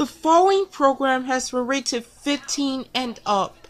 The following program has been rated 15 and up.